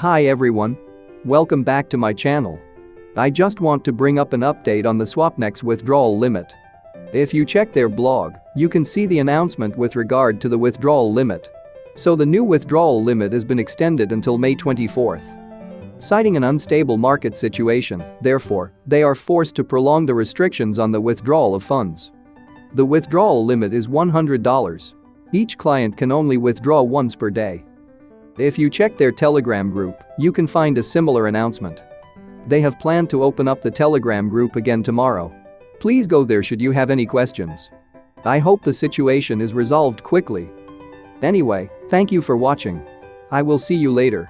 Hi everyone. Welcome back to my channel. I just want to bring up an update on the Swapnex withdrawal limit. If you check their blog, you can see the announcement with regard to the withdrawal limit. So the new withdrawal limit has been extended until May 24th. Citing an unstable market situation, therefore, they are forced to prolong the restrictions on the withdrawal of funds. The withdrawal limit is $100. Each client can only withdraw once per day. If you check their Telegram group, you can find a similar announcement. They have planned to open up the Telegram group again tomorrow. Please go there should you have any questions. I hope the situation is resolved quickly. Anyway, thank you for watching. I will see you later.